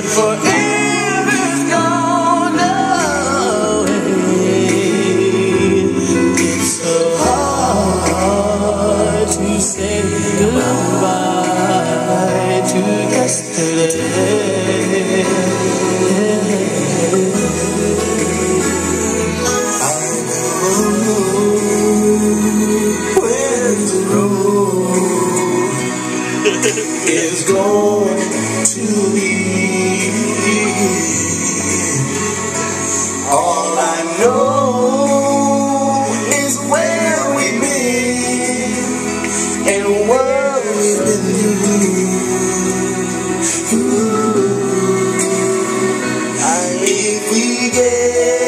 but forever's gone away. It's so hard to say goodbye to yesterday. Is going to be all I know is where we've been and what we've been through. And if we get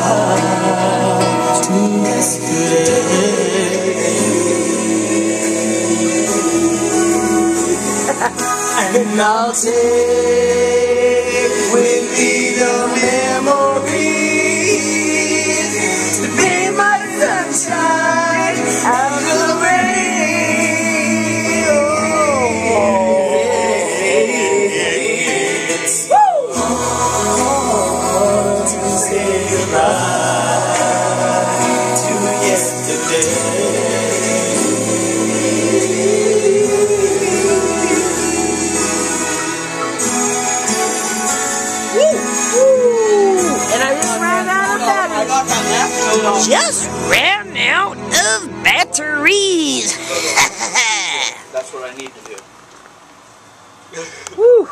and I'll take with me the memories to be my sunshine after the rain. Oh, it's hard to say goodbye to yesterday. Just ran out of batteries. That's what I need to do. Woo.